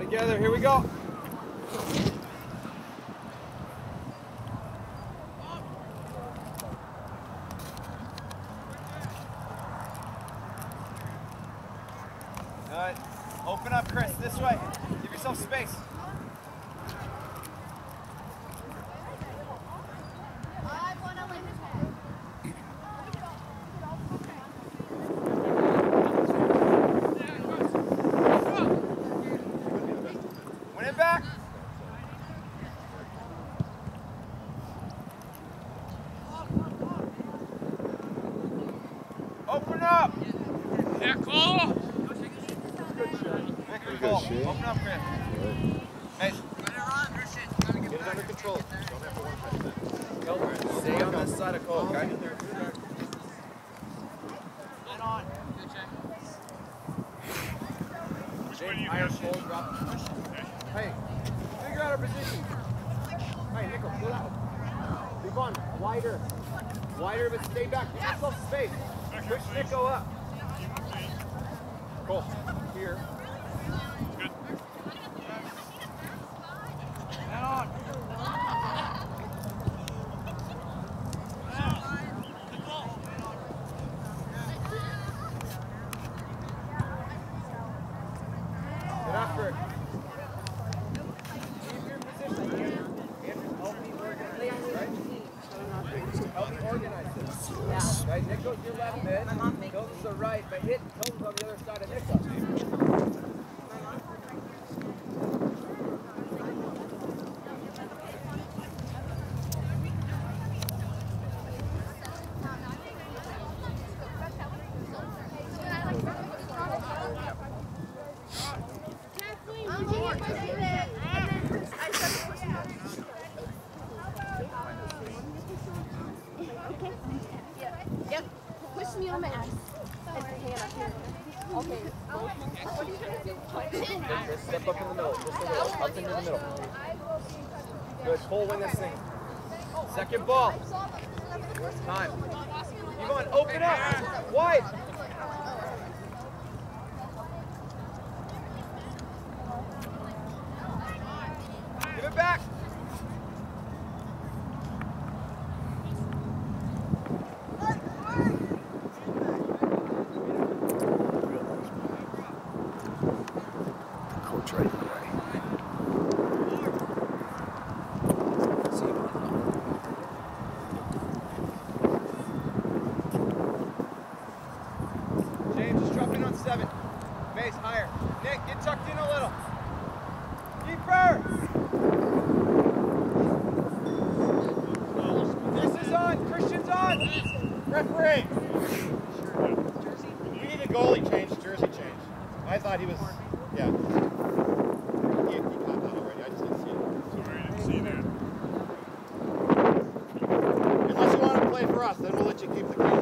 together. Here we go. Good. Open up, Chris. This way. Give yourself space. Win it back. Open up. Yeah, Cole. Victor, Cole. Open up, Chris. Hey, Get it under control. Don't have to one touch that. stay on this side of Cole, okay? Which way do you Higher guys Cole, drop. Hey, figure out our position. Hey, Nico, pull out. Move on, wider. Wider, but stay back. Give yourself space. Push Nico up. Cole, here. Get after it. Keep your position. Andrew, help me organize this, right? Nico's your left mid. Hilton's the right, but hit Hilton's on the other side of Nico. Me on my ass. Okay. Step up in the middle. Just a little. Up into the middle. Good. Win this thing. Second ball. Time. Yvonne, open up. Wide. Give it back. Coach right in the way. See you on James, just drop in on seven. Base higher. Nick, get tucked in a little. Keeper. This is on. Christian's on. Referee! We need a goalie change, jersey change. I thought he was, yeah. He, he caught that already, I just didn't see it. Sorry, I didn't see that. Unless you want to play for us, then we'll let you keep the green